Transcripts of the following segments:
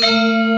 Música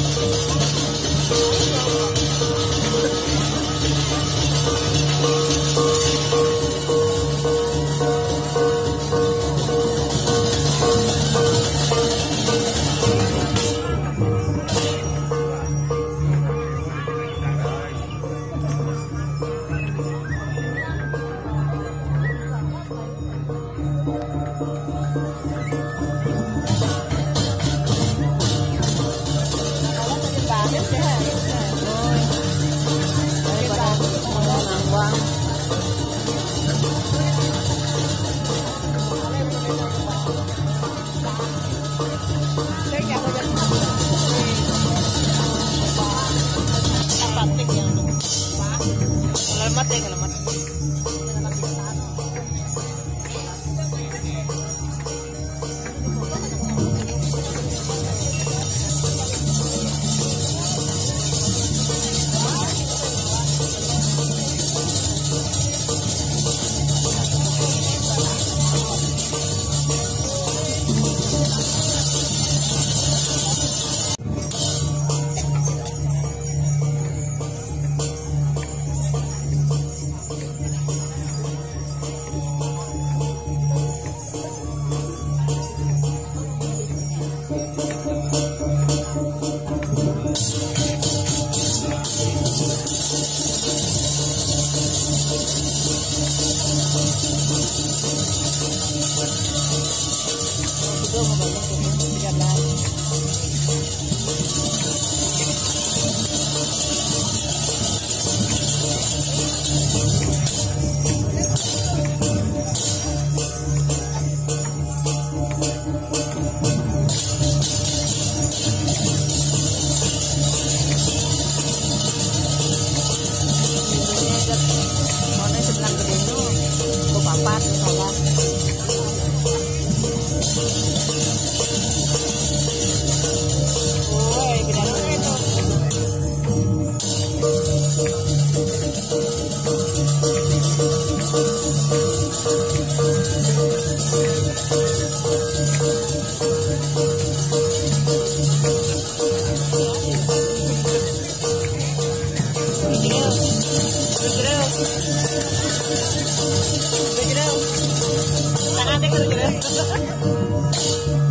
别对对 Take it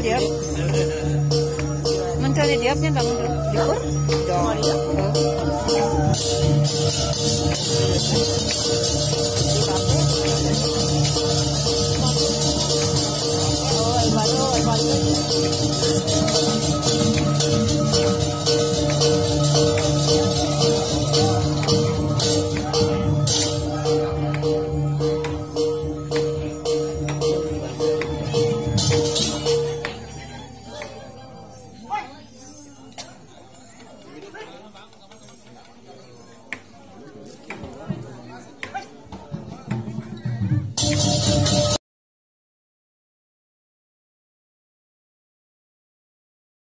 diap. Mencari diapnya nggak muncul dikur? Dong